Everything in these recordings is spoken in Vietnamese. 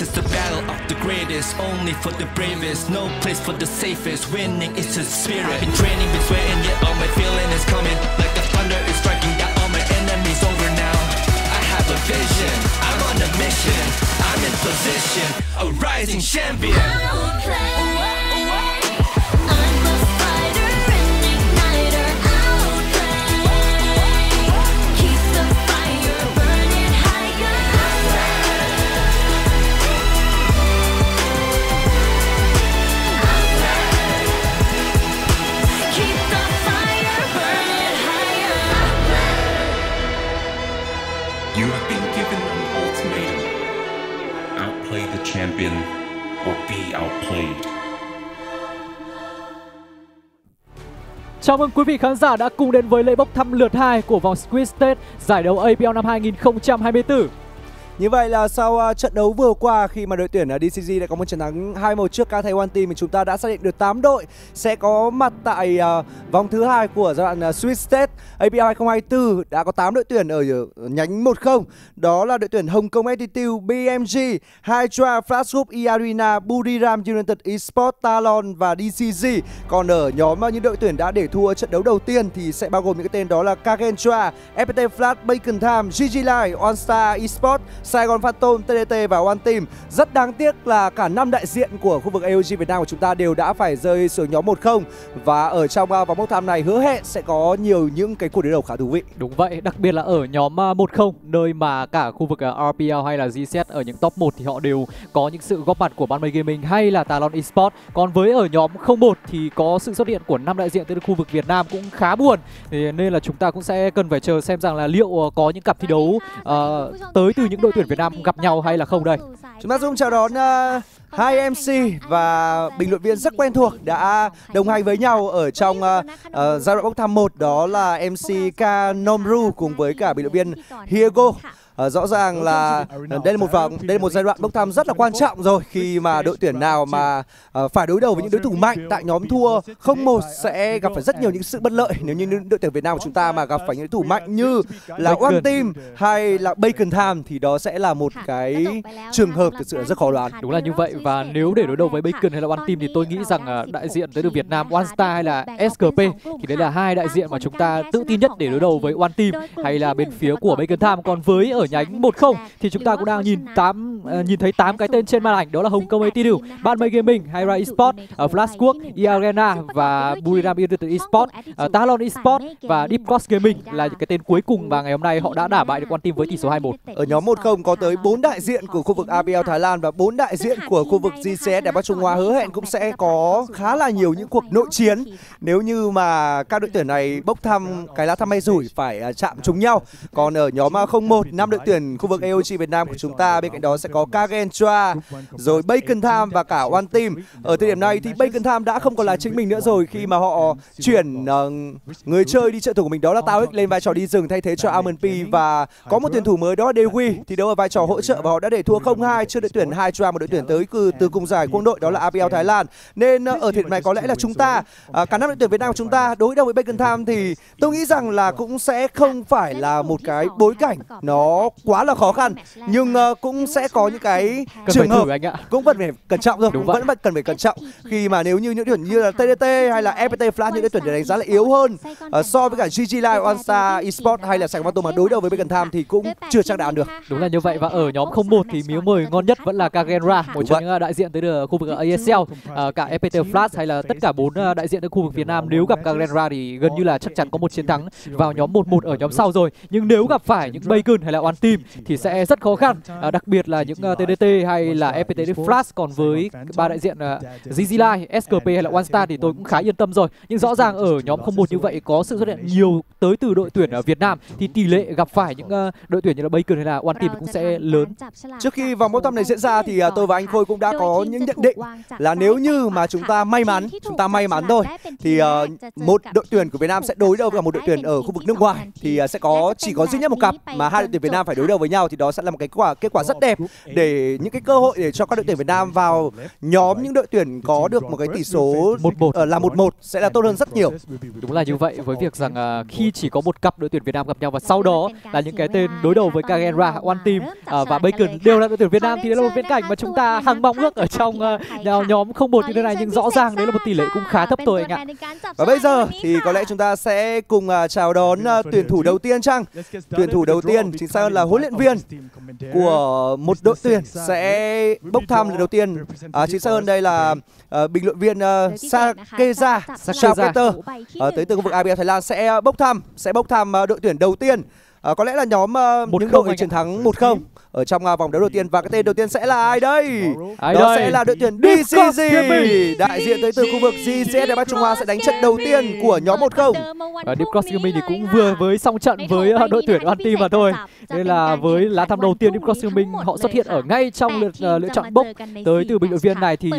This is the battle of the greatest, only for the bravest. No place for the safest. Winning is the spirit. I've been training, been sweating, yet all my feeling is coming. Like the thunder is striking, got all my enemies over now. I have a vision, I'm on a mission. I'm in position, a rising champion. Chào mừng quý vị khán giả đã cùng đến với lễ bốc thăm lượt 2 của vòng Squid State giải đấu APL năm 2024. Như vậy là sau uh, trận đấu vừa qua khi mà đội tuyển à, uh, DCG đã có một trận thắng 2-1 trước Cathay One Team thì chúng ta đã xác định được 8 đội sẽ có mặt tại uh, vòng thứ hai của giai đoạn uh, Swiss State API 2024 đã có 8 đội tuyển ở nhánh 1-0 đó là đội tuyển Hồng Kông Attitude, BMG, Hydra, Flash Group, E Arena, Buriram United Esports, Talon và DCG. Còn ở nhóm uh, những đội tuyển đã để thua trận đấu đầu tiên thì sẽ bao gồm những cái tên đó là Kagentra, FPT Flash, Bacon Time, GG Live, OnStar Esports, Sài Gòn Phantom, TDT và One Team. Rất đáng tiếc là cả năm đại diện của khu vực AOG Việt Nam của chúng ta đều đã phải rơi xuống nhóm 1-0 và ở trong uh, vòng bốc thăm này hứa hẹn sẽ có nhiều những cái cuộc đối đầu khá thú vị. Đúng vậy, đặc biệt là ở nhóm à, 1-0 nơi mà cả khu vực à, uh, RPL hay là GZ ở những top 1 thì họ đều có những sự góp mặt của Ban Mây Gaming hay là Talon Esports. Còn với ở nhóm 01 thì có sự xuất hiện của năm đại diện từ khu vực Việt Nam cũng khá buồn. Thì nên là chúng ta cũng sẽ cần phải chờ xem rằng là liệu có những cặp thi đấu uh, tới từ những đội tuyển Việt Nam gặp nhau hay là không đây. Chúng ta cùng chào đón uh, hai MC và bình luận viên rất quen thuộc đã đồng hành với nhau ở trong uh, uh, giai đoạn bốc thăm 1 đó là MC K Nomru cùng với cả bình luận viên Hiego. Ờ, rõ ràng là ờ, đây là một vòng đây là một giai đoạn bốc thăm rất là quan trọng rồi khi mà đội tuyển nào mà ờ, phải đối đầu với những đối thủ mạnh tại nhóm thua không một sẽ gặp phải rất nhiều những sự bất lợi nếu như đội tuyển Việt Nam của chúng ta mà gặp phải những đối thủ mạnh như là. One Team hay là Bacon Time thì đó sẽ là một cái trường hợp thực sự là rất khó đoán. Đúng là như vậy và nếu để đối đầu với Bacon hay là One Team thì tôi nghĩ rằng à, đại diện tới từ Việt Nam One Star hay là SKP thì đấy là hai đại diện mà chúng ta tự tin nhất để đối đầu với One Team hay là bên phía của Bacon Time. Còn với ở nhánh 1-0 thì chúng ta cũng đang nhìn tám uh, nhìn thấy tám cái tên trên màn ảnh đó là Hồng Kông ATU, Ban Mây Gaming, Hyra Esports, ờ, ở Flashwork, Iarena Arena và Buriram United Esports, uh, Talon Esports và Deep Cross Gaming là những cái tên cuối cùng mà ngày hôm nay họ đã đả bại được quan Team với tỷ số 2-1. Ở nhóm 1-0 có tới 4 đại diện của khu vực abl Thái Lan và 4 đại diện của khu vực GCS Đài Bắc Trung Hoa hứa hẹn cũng sẽ có khá là nhiều những cuộc nội chiến nếu như mà các đội tuyển này bốc thăm cái lá thăm may rủi phải à, chạm trúng nhau. Còn ở nhóm 01 năm đội tuyển khu vực AOG Việt Nam của chúng ta bên cạnh đó sẽ có Kagentra, rồi Bacon Time và cả One Team. Ở thời điểm này thì Bacon Time đã không còn là chính mình nữa rồi khi mà họ chuyển ờ, người chơi đi trợ thủ của mình đó là Tao lên vai trò đi rừng thay thế cho Almond P và có một tuyển thủ mới đó là Dewi thì đấu ở vai trò hỗ trợ và họ đã để thua 0-2 trước đội tuyển Hydra một đội tuyển tới từ, từ cùng giải quân đội đó là APL Thái Lan. Nên ờ, ở thời điểm này có lẽ là chúng ta à, cả năm đội tuyển Việt Nam của chúng ta đối đầu với Bacon Time thì tôi nghĩ rằng là cũng sẽ không phải là một cái bối cảnh nó quá là khó khăn nhưng ờ, cũng sẽ có những cái Cần trường hợp anh ạ. cũng vẫn phải cẩn trọng rồi Đúng vậy. vẫn phải cần phải cẩn trọng khi mà nếu như những tuyển như là TDT hay là FPT Flash những cái tuyển đánh giá là yếu hơn ờ, so với cả GG Live, OneStar Esports hay là Sài Gòn mà đối đầu với Bacon Time thì cũng chưa chắc đã ăn được Đúng là như vậy và ở nhóm 01 thì miếu mời ngon nhất vẫn là Kagenra, một trong vậy. những uh, đại diện tới từ khu vực uh, ASL, uh, cả FPT Flash hay là tất cả bốn uh, đại diện tới khu vực Việt Nam nếu gặp Kagenra thì gần như là chắc chắn có một chiến thắng vào nhóm 11 ở nhóm sau rồi. Nhưng nếu gặp phải những Bacon hay là One Team thì sẽ rất khó khăn, uh, đặc biệt là những uh, TDT hay là FPT Flash còn với ba đại diện uh, GG Live, SKP hay là One Star thì tôi cũng khá yên tâm rồi. Nhưng rõ ràng ở nhóm 01 như vậy có sự xuất hiện nhiều tới từ đội tuyển ở Việt Nam thì tỷ lệ gặp phải những uh, đội tuyển như là Bacon hay là One Team cũng sẽ lớn Trước khi vòng bốc thăm này diễn ra thì à, tôi và anh Khôi cũng đã có những nhận định là nếu như mà chúng ta may mắn, chúng ta may mắn thôi thì ờ, một đội tuyển của Việt Nam sẽ đối đầu với một đội tuyển ở khu vực nước ngoài thì à, sẽ có chỉ có duy nhất một cặp mà hai đội tuyển Việt Nam phải đối đầu với nhau thì đó sẽ là một cái quả kết quả rất đẹp để những cái cơ hội để cho các đội tuyển Việt Nam vào nhóm những đội tuyển có được một cái tỷ số 1-1. ờ, là 1-1 sẽ là tốt hơn rất nhiều. Đúng là như vậy với việc rằng à, khi chỉ có một cặp đội tuyển Việt Nam gặp nhau và sau đó là những cái tên đối đầu với Kagenra, One Team à, và Bacon đều là đội tuyển Việt Nam thì đấy là một viễn cảnh mà chúng ta hằng mong ước ở trong nhà- nhóm không một như thế này nhưng rõ ràng đấy là một tỷ lệ cũng khá thấp thôi anh ạ. Và bây giờ thì có lẽ chúng ta sẽ cùng à, chào đón à, tuyển thủ đầu tiên chăng? Tuyển thủ đầu tiên chính xác hơn là huấn luyện viên của một đội tuyển sẽ bốc thăm lần đầu tiên. À, chính xác hơn đây là à, bình luận viên uh, Sakeza Chào Peter ờ, tới từ khu vực ABL Thái Lan sẽ bốc thăm sẽ bốc thăm à, đội tuyển đầu tiên. À, có lẽ là nhóm à, Một những đội chiến thắng 1-0 ở trong à, vòng đấu đầu tiên và cái tên đầu tiên sẽ là ai đây? Ai Đó đây? sẽ là đội tuyển DCG đại diện tới từ khu vực GCS Đài Bắc Trung Hoa sẽ đánh trận đầu tiên của nhóm 1-0. Và Deep Cross Gaming thì cũng vừa với xong trận với đội tuyển One Team mà thôi. Nên là với lá thăm đầu tiên Deep Cross Gaming họ xuất hiện ở ngay trong lượt à, lựa chọn bốc tới từ bình luận viên này thì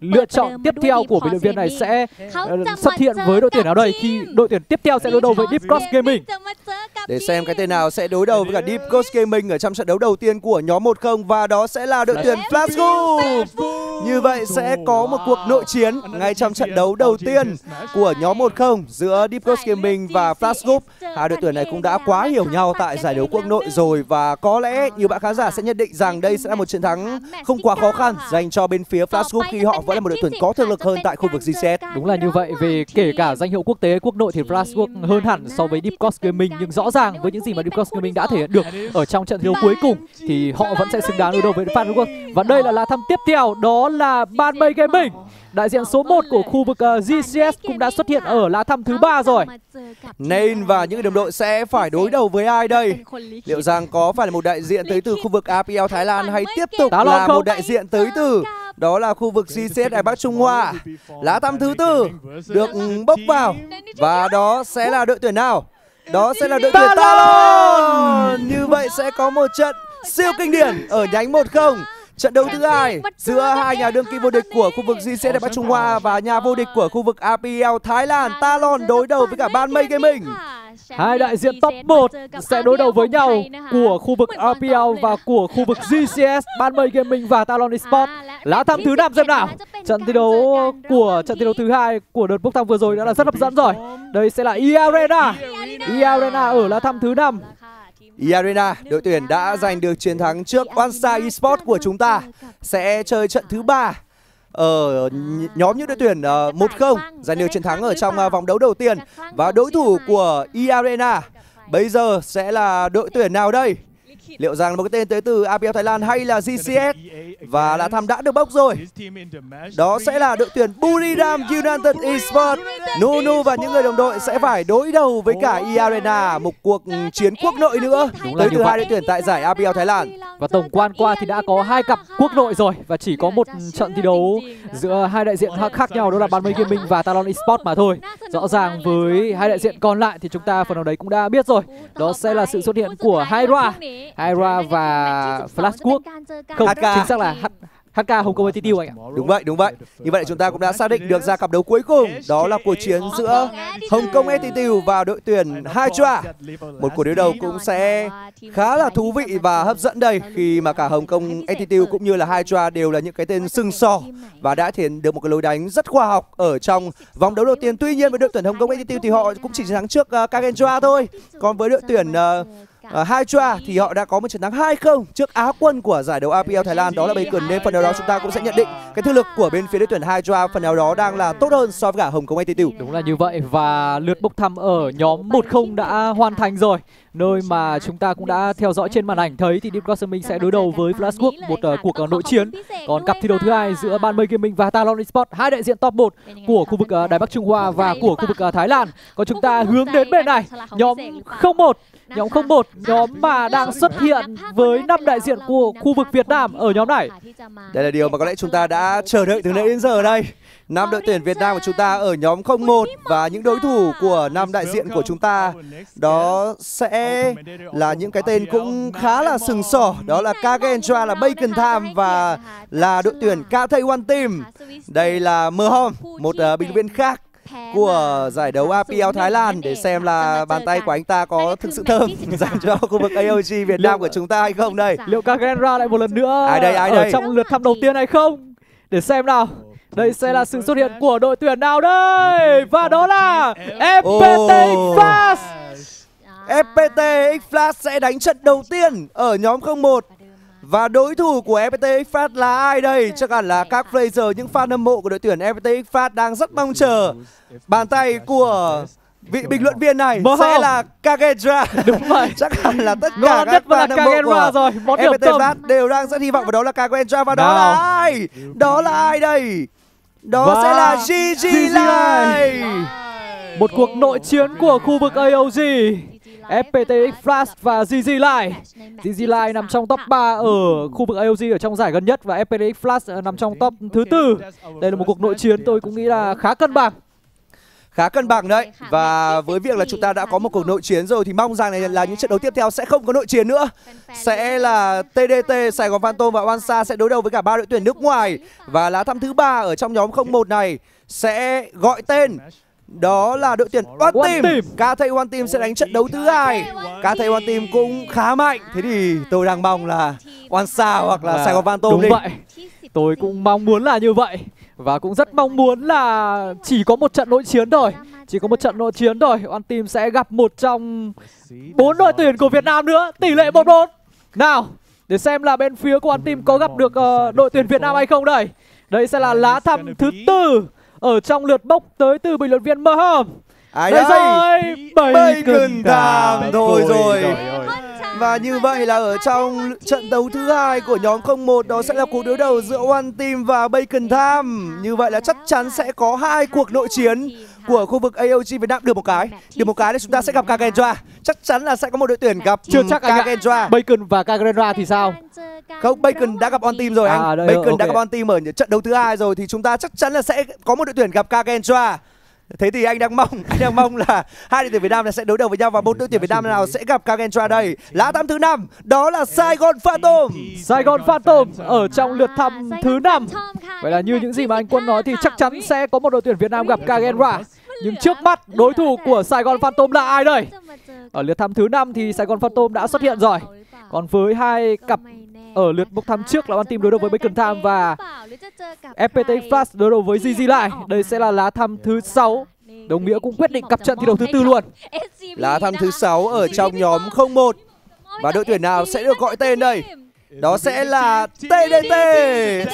lựa chọn tiếp theo của bình luận viên này sẽ ờ, xuất hiện với đội tuyển nào đây khi đội tuyển tiếp theo sẽ đối đầu với Deep Cross Gaming. Để xem cái tên nào sẽ đối đầu với cả Deep Coast Gaming ở trong trận đấu đầu tiên của nhóm 1-0 và đó sẽ là đội tuyển Flash Group. Như vậy sẽ có một cuộc nội chiến ngay trong trận đấu đầu tiên của nhóm 1-0 giữa Deep Coast Gaming và Flash Group. Hai đội tuyển này cũng đã quá hiểu nhau tại giải đấu quốc nội rồi và có lẽ nhiều bạn khán giả sẽ nhận định rằng đây sẽ là một chiến thắng không quá khó khăn dành cho bên phía Flash Group khi họ vẫn là một đội tuyển có thực lực hơn tại khu vực GCS. Đúng là như vậy về kể cả danh hiệu quốc tế, quốc nội thì Flash Group hơn hẳn so với Deep Coast Gaming, nhưng rõ ràng với những gì mà Deep Coast Gaming đã thể hiện được ở trong trận đấu cuối cùng thì họ vẫn sẽ xứng đáng đối đầu với Flash Group và đây là lá thăm tiếp theo, đó là Ban Mây Gaming đại diện số 1 của khu vực uh, GCS cũng đã xuất hiện ở lá thăm thứ ba rồi Nên và những đồng đội sẽ phải đối đầu với ai đây? Liệu rằng có phải là một đại diện tới từ khu vực APL Thái Lan hay tiếp tục là một đại diện tới từ đó là khu vực GCS Đài Bắc Trung Hoa? Lá thăm thứ tư được bốc vào và đó sẽ là đội tuyển nào? Đó sẽ là đội tuyển Talon. Như vậy sẽ có một trận siêu kinh điển ở nhánh 1-0. Trận đấu thứ hai giữa hai nhà đương kim vô địch của khu vực GCS Đài Bắc Trung Hoa và nhà vô địch của khu vực APL Thái Lan Talon đối đầu với cả Ban Mây Gaming. Hai đại diện top 1 sẽ đối đầu với nhau của khu vực RPL và của khu vực GCS, Ban Mây Gaming và Talon Esports. Lá thăm thứ năm xem nào. Trận thi đấu của trận thi đấu thứ hai của đợt bốc thăm vừa rồi đã là rất hấp dẫn rồi. Đây sẽ là E Arena. E Arena ở lá thăm thứ năm. Yarena, đội tuyển đã giành được chiến thắng trước One Star Esports của chúng ta sẽ chơi trận thứ ba ở nhóm những đội tuyển ờ, 1-0 giành được chiến thắng ở trong ờ, vòng đấu đầu tiên và đối thủ của Yarena bây giờ sẽ là đội tuyển nào đây? Liệu rằng một cái tên tới từ APL Thái Lan hay là GCS và lá thăm đã được bốc rồi. Đó sẽ là đội tuyển Buridam United Esports. Nunu và những người đồng đội sẽ phải đối đầu với cả E Arena một cuộc chiến quốc nội nữa Đúng tới từ vậy. hai đội tuyển tại giải APL Thái Lan. Và tổng quan qua thì đã có hai cặp quốc nội rồi và chỉ có một trận thi đấu giữa hai đại diện khác- khác nhau đó là Ban Mây Gaming và Talon Esports mà thôi. Rõ ràng với hai đại diện còn lại thì chúng ta phần nào đấy cũng đã biết rồi. Đó sẽ là sự xuất hiện của Hydra, Hydra và Flashwork. Không, HK. chính xác là H HK Hồng Kông Attitude anh ạ. Đúng vậy, đúng vậy. Như vậy chúng ta cũng đã xác định được ra cặp đấu cuối cùng. Đó là cuộc chiến giữa Hồng Kông Attitude và đội tuyển Hydra. Một cuộc đối đầu cũng sẽ khá là thú vị và hấp dẫn đây khi mà cả Hồng Kông Attitude cũng như là Hydra đều là những cái tên sừng sò và đã thể hiện được một cái lối đánh rất khoa học ở trong vòng đấu đầu tiên. Tuy nhiên với đội tuyển Hồng Kông Attitude thì họ cũng chỉ chiến thắng trước uh, Kagentra thôi. Còn với đội tuyển uh, Ờ, uh, Hydra thì họ đã có một chiến thắng 2-0 trước Á quân của giải đấu APL Thái Lan đó là Bacon nên phần nào đó chúng ta cũng sẽ nhận định cái thực lực của bên phía đội tuyển Hydra phần nào đó đang là tốt hơn so với cả Hồng Kông Attitude. Đúng là như vậy và lượt bốc thăm ở nhóm 1-0 đã hoàn thành rồi. Nơi mà chúng ta cũng đã theo dõi trên màn ảnh thấy thì Deep Cross Gaming sẽ đối đầu với Flashwork một uh, cuộc uh, nội chiến. Còn cặp thi đấu thứ hai giữa Ban Mây Gaming và Talon Esports, hai đại diện top 1 của khu vực uh, Đài Bắc Trung Hoa và của khu vực uh, Thái Lan. Còn chúng ta hướng đến bên này, nhóm 01 Nhóm 01, nhóm mà đang xuất hiện với năm đại diện của khu vực Việt Nam ở nhóm này. Đây là điều mà có lẽ chúng ta đã chờ đợi từ nãy đến giờ đây. Năm đội tuyển Việt Nam của chúng ta ở nhóm 01 và những đối thủ của năm đại diện của chúng ta đó sẽ là những cái tên cũng khá là sừng sỏ. Đó là Kagentra, là Bacon Tham và là đội tuyển Cathay One Team. Đây là Mơ Hom, một uh, bình luận viên khác của giải đấu APL Thái Lan để xem là bàn tay của anh ta có thực sự thơm dành cho khu vực AOG Việt Nam của chúng ta hay không đây. Liệu Kagenra lại một lần nữa Ai đây, ai ở đây? trong lượt thăm đầu tiên hay không? Để xem nào. Đây sẽ là sự xuất hiện của đội tuyển nào đây? Và đó là FPT Ồ. Fast. FPT X Flash sẽ đánh trận đầu tiên ở nhóm 01 và đối thủ của FPT X Flash là ai đây? Chắc hẳn là các Fraser, những fan hâm mộ của đội tuyển FPT X Flash đang rất mong chờ bàn tay của vị bình luận viên này Mơ sẽ không? là Kagendra. Đúng vậy. Chắc hẳn là tất cả các fan hâm mộ của rồi. FPT. Flash đều đang rất hy vọng vào đó là Kagendra và đó là ai? Đó là ai đây? Đó Và sẽ là GG Live. Một cuộc nội chiến của khu vực AOG. FPT Flash và GG Live. GG Live nằm trong top 3 ở khu vực AOG ở trong giải gần nhất và FPT Flash ờ, nằm trong top thứ tư. Đây là một cuộc nội chiến tôi cũng nghĩ là khá cân bằng. Khá cân bằng đấy và với việc là chúng ta đã có một cuộc nội chiến rồi thì mong rằng này là những trận đấu tiếp theo sẽ không có nội chiến nữa sẽ là TDT Sài Gòn Phantom và Wansa sẽ đối đầu với cả ba đội tuyển nước ngoài và lá thăm thứ ba ở trong nhóm 01 này sẽ gọi tên đó là đội tuyển One One Team. Team. Cá Thầy One Team sẽ đánh trận đấu thứ hai. Cá Thầy One Team cũng khá mạnh. Thế thì tôi đang mong là Wansa hoặc là Và Sài Gòn Phantom Đúng đi. vậy. Tôi cũng mong muốn là như vậy và cũng rất mong muốn là chỉ có một trận nội chiến thôi. Chỉ có một trận nội chiến thôi. One Team sẽ gặp một trong bốn đội tuyển của Việt Nam nữa. Tỷ lệ 1-1. Nào, để xem là bên phía của One Team có gặp được ờ, đội tuyển Việt Nam hay không đây. Đây sẽ là lá thăm thứ tư ở trong lượt bốc tới từ bình luận viên Mahom. Ai Đây rồi, Bacon Bacon Time. Time. Thôi rồi. Ơi. Và như vậy là ở trong trận đấu thứ hai của nhóm 01 đó sẽ là cuộc đối đầu giữa One Team và Bacon Time. Như vậy là chắc chắn sẽ có hai cuộc nội chiến của khu vực AOG Việt Nam được một cái. Được một cái thì chúng ta sẽ gặp Kagendra. Chắc chắn là sẽ có một đội tuyển gặp Chưa ừm, chắc. Kagendra. Bacon và Kagenra thì sao? Không, Bacon đã gặp On Team rồi anh. À, đây, Bacon đã ok. gặp On Team ở trận đấu thứ hai rồi thì chúng ta chắc chắn là sẽ có một đội tuyển gặp Kagendra. Thế thì anh đang mong, anh đang mong là hai đội tuyển Việt Nam sẽ đối đầu với nhau và một đội tuyển Việt Nam nào sẽ gặp Kagentra đây. Lá thăm thứ năm đó là Sài Gòn Phantom. Sài Gòn Phantom ở trong lượt thăm thứ năm. Vậy là như những gì mà anh Quân nói thì chắc chắn sẽ có một đội tuyển Việt Nam gặp Kagentra. Nhưng trước mắt đối thủ của Sài Gòn Phantom là ai đây? Ở lượt thăm thứ năm thì Sài Gòn Phantom đã xuất hiện rồi. Còn với hai cặp ở lượt bốc thăm trước là ban Team đối đầu với Bacon Time và FPT Flash đối đầu với GG lại Đây sẽ là lá thăm thứ sáu. Đồng nghĩa cũng quyết định cặp trận thi đấu thứ tư luôn. Lá thăm thứ sáu ở trong nhóm 01 và đội tuyển nào sẽ được gọi tên đây? Đó sẽ là TDT.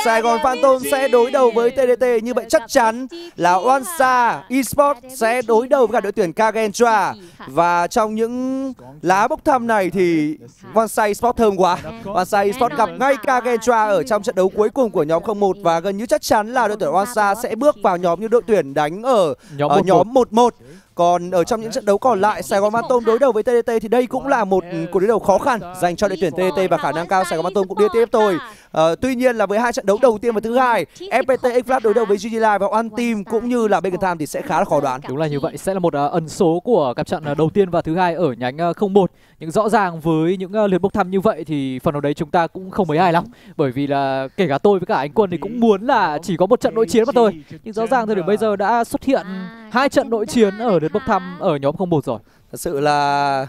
Sài Gòn Phantom sẽ đối đầu với TDT như vậy chắc chắn là Onsa Esports sẽ đối đầu với cả đội tuyển Kagentra và trong những lá bốc thăm này thì Onsa Esports thơm quá. Onsa Esports gặp ngay Kagentra ở trong trận đấu cuối cùng của nhóm 01 và gần như chắc chắn là đội tuyển Onsa sẽ bước vào nhóm những đội tuyển đánh ở Nhóm ở 11. Còn ở trong những trận đấu còn lại, Sài Gòn Phantom đối đầu với TDT thì đây cũng là một ừ, cuộc đối đầu khó khăn dành cho đội tuyển TDT và khả năng cao Sài Gòn Phantom cũng đi tiếp thôi. Ờ, tuy nhiên là với hai trận đấu đầu tiên và thứ hai, FPT X đối đầu với GG Live và One Team cũng như là Bacon Time thì sẽ khá là khó đoán. Đúng là như vậy sẽ là một uh, ẩn số của cặp trận ờ, đầu tiên và thứ hai ở nhánh ờ, uh, 01. Nhưng rõ ràng với những uh, lượt bốc thăm như vậy thì phần nào đấy chúng ta cũng không mấy hài lòng. Bởi vì là kể cả tôi với cả anh Quân thì cũng muốn là chỉ có một trận nội chiến mà thôi. Nhưng rõ ràng thời điểm bây giờ đã xuất hiện hai trận nội chiến ở lượt bốc thăm ở nhóm 01 rồi. Thật sự là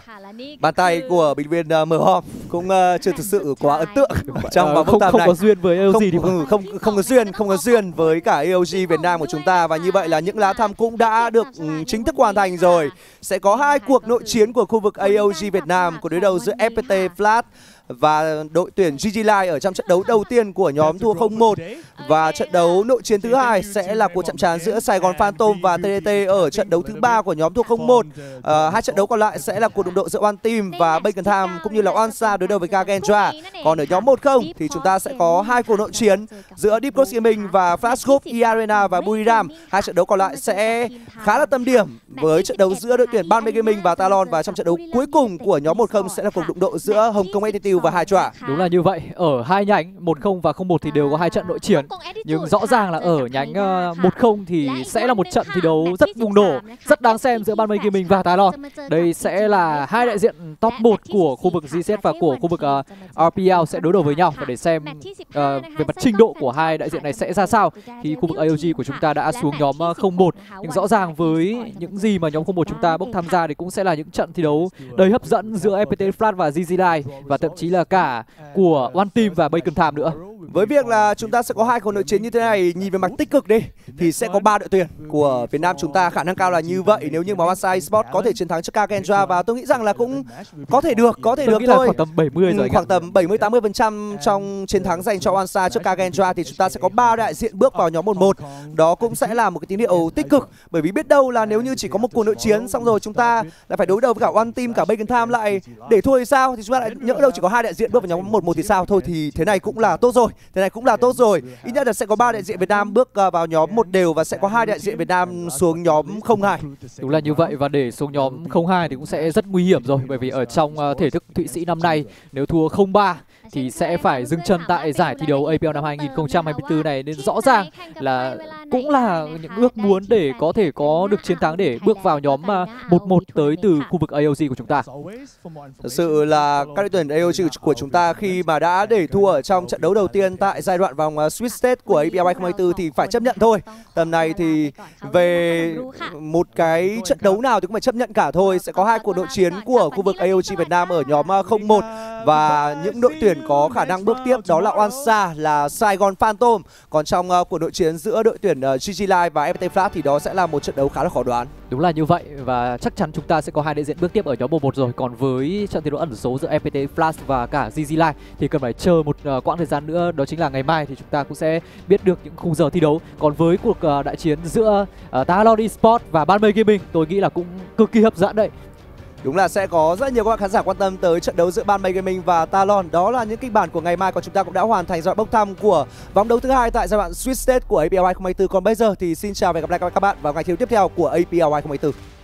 bàn tay của bình viên uh, Mhom cũng ờ, chưa thực sự quá ấn tượng trong Ờ, vòng bốc không thăm không này. có duyên với LG không, thì phải. không, không không có duyên không có duyên với cả AOG Việt Nam của chúng ta. Và như vậy là những lá thăm cũng đã được ừ, chính thức hoàn thành rồi. sẽ có hai cuộc nội chiến của khu vực AOG Việt Nam của đối đầu giữa FPT Flat và đội tuyển GG Live ở trong trận đấu đầu tiên của nhóm thua 0-1 và trận đấu nội chiến thứ hai sẽ là cuộc chạm trán giữa Sài Gòn Phantom và TDT ở trận đấu thứ ba của nhóm thua 0-1. À, ờ, hai trận đấu còn lại sẽ là cuộc đụng độ giữa One Team và Bacon Time cũng như là Onsa đối đầu với Kagendra còn ở nhóm 1-0 thì chúng ta sẽ có hai cuộc nội chiến giữa Deep Coast Gaming và Flash Group, E Arena và Buriram. Hai trận đấu còn lại sẽ khá là tâm điểm với trận đấu giữa đội tuyển Ban Gaming và Talon và trong trận đấu cuối cùng của nhóm 1-0 sẽ là cuộc đụng độ giữa Hồng Kông Attitude và Hai Trọa. Đúng là như vậy, ở hai nhánh 10 và 01 thì đều có hai trận nội chiến. Nhưng rõ ràng là ở nhánh uh, 10 thì sẽ là một trận thi đấu rất bùng nổ, rất đáng xem giữa Ban Mây Gaming và Talon. Đây sẽ là hai đại diện top 1 của khu vực GZ và của khu vực uh, RPL sẽ đối đầu với nhau và để xem uh, về mặt trình độ của hai đại diện này sẽ ra sao khi khu vực AOG của chúng ta đã xuống nhóm uh, 01. Nhưng rõ ràng với những gì mà nhóm 01 chúng ta bốc tham gia thì cũng sẽ là những trận thi đấu đầy hấp dẫn giữa FPT Flat và GZ Live và thậm chí là cả của One Team và Bacon Time nữa. Với việc là chúng ta sẽ có hai cuộc nội chiến như thế này, nhìn về mặt tích cực đi thì sẽ có ba đội tuyển của Việt Nam chúng ta khả năng cao là như vậy nếu như mà Mansai Sport có thể chiến thắng trước Kagendra và tôi nghĩ rằng là cũng có thể được, có thể Tôi được thôi. khoảng tầm 70 rồi Ừ, khoảng tầm 70 80% trong chiến thắng dành cho Wansa trước Kagendra thì chúng ta sẽ có ba đại diện bước vào nhóm 11. Đó cũng sẽ là một cái tín hiệu tích cực bởi vì biết đâu là nếu như chỉ có một cuộc nội chiến xong rồi chúng ta lại phải đối đầu với cả One Team cả Bacon Time lại để thua thì sao thì chúng ta lại nhỡ đâu chỉ có hai đại diện bước vào nhóm 11 thì sao thôi thì thế này cũng là tốt rồi. Thế này cũng là tốt rồi. Ít nhất là sẽ có ba đại diện Việt Nam bước ờ, vào nhóm một đều và sẽ có hai đại diện Việt Nam xuống nhóm không hai. Đúng là như vậy và để xuống nhóm 02 thì cũng sẽ rất nguy hiểm rồi bởi vì ở trong uh, thể thức Thụy Sĩ năm nay nếu thua 03 thì sẽ phải dừng chân tại giải thi đấu APL năm 2024 này nên rõ ràng là cũng là những ước muốn để có thể có được chiến thắng để bước vào nhóm uh, 11 tới từ khu vực AOG của chúng ta. Thật sự là các đội tuyển AOG của chúng ta khi mà đã để thua ở trong trận đấu đầu tiên tại giai đoạn vòng uh, Swiss State của APL 2024 thì phải chấp nhận thôi. Tầm này thì về một cái trận đấu nào thì cũng phải chấp nhận cả thôi. Sẽ có hai cuộc nội chiến của khu vực AOG Việt Nam ở nhóm uh, 01 và những đội tuyển có khả năng bước tiếp đó là Onsa là Saigon Phantom. Còn trong uh, cuộc nội chiến giữa đội tuyển ờ, uh, GG Live và FPT Flat thì đó sẽ là một trận đấu khá là khó đoán. Đúng là như vậy và chắc chắn chúng ta sẽ có hai đại diện bước tiếp ở nhóm 11 rồi. Còn với trận thi đấu ẩn số giữa FPT Flash và cả GG Live thì cần phải chờ một uh, quãng thời gian nữa đó chính là ngày mai thì chúng ta cũng sẽ biết được những khung giờ thi đấu. Còn với cuộc uh, đại chiến giữa uh, Talon Esports và Ban Gaming tôi nghĩ là cũng cực kỳ hấp dẫn đấy. Đúng là sẽ có rất nhiều các bạn khán giả quan tâm tới trận đấu giữa Ban Mây Gaming và Talon. Đó là những kịch bản của ngày mai còn chúng ta cũng đã hoàn thành giai đoạn bốc thăm của vòng đấu thứ hai tại giai đoạn Swiss State của APL 2024. Còn bây giờ thì xin chào và hẹn gặp lại các bạn vào ngày thi đấu tiếp theo của APL 2024.